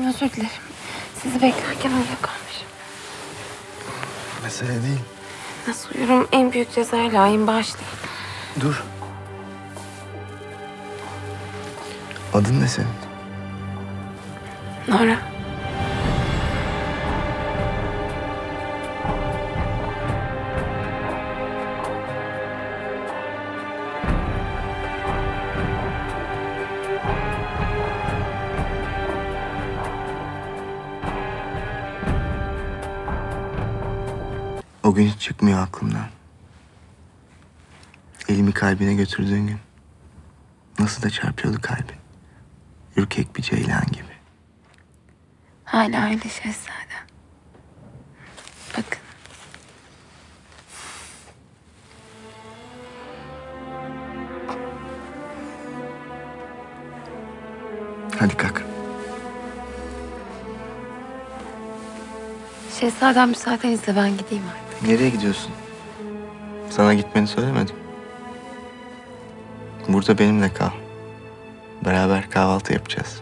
Şehzadem özür dilerim. Sizi beklerken uyuyakalmışım. Mesele değil. Nasıl uyurum en büyük cezaya layığım bağışlayın. Dur. Adın ne senin? Nora. O gün hiç çıkmıyor aklımdan. Elimi kalbine götürdüğün gün. Nasıl da çarpıyordu kalbin. Ürkek bir ceylan gibi. Hala öyle şehzadem. Bakın. Hadi kalk. Şehzadem müsaadenizle ben gideyim artık. Nereye gidiyorsun? Sana gitmeni söylemedim. Burada benimle kal. Beraber kahvaltı yapacağız.